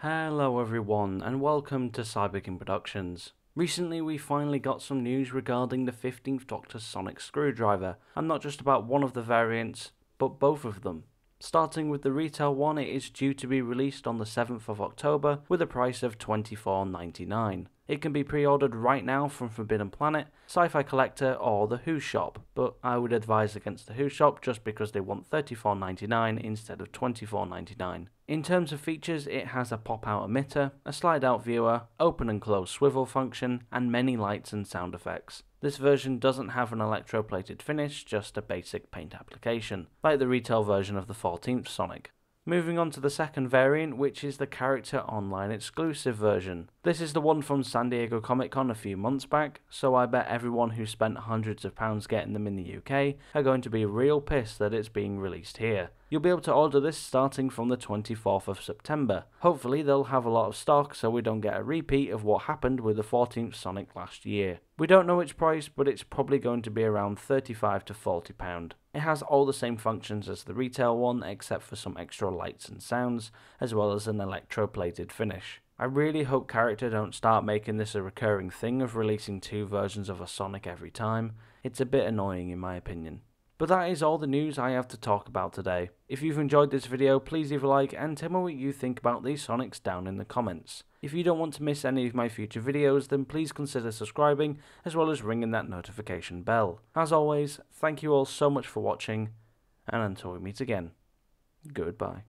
Hello everyone and welcome to CyberKing Productions. Recently we finally got some news regarding the 15th Doctor Sonic Screwdriver, and not just about one of the variants, but both of them. Starting with the retail one, it is due to be released on the 7th of October with a price of $24.99. It can be pre-ordered right now from Forbidden Planet, Sci-Fi Collector or the Who Shop, but I would advise against the Who Shop just because they want $34.99 instead of $24.99. In terms of features, it has a pop-out emitter, a slide-out viewer, open and close swivel function, and many lights and sound effects. This version doesn't have an electroplated finish, just a basic paint application, like the retail version of the 14th Sonic. Moving on to the second variant, which is the Character Online exclusive version. This is the one from San Diego Comic Con a few months back, so I bet everyone who spent hundreds of pounds getting them in the UK are going to be real pissed that it's being released here. You'll be able to order this starting from the 24th of September. Hopefully they'll have a lot of stock so we don't get a repeat of what happened with the 14th Sonic last year. We don't know its price, but it's probably going to be around 35 to 40 pound. It has all the same functions as the retail one except for some extra lights and sounds, as well as an electroplated finish. I really hope Character don't start making this a recurring thing of releasing two versions of a Sonic every time. It's a bit annoying in my opinion. But that is all the news I have to talk about today. If you've enjoyed this video, please leave a like and tell me what you think about these Sonics down in the comments. If you don't want to miss any of my future videos, then please consider subscribing as well as ringing that notification bell. As always, thank you all so much for watching, and until we meet again, goodbye.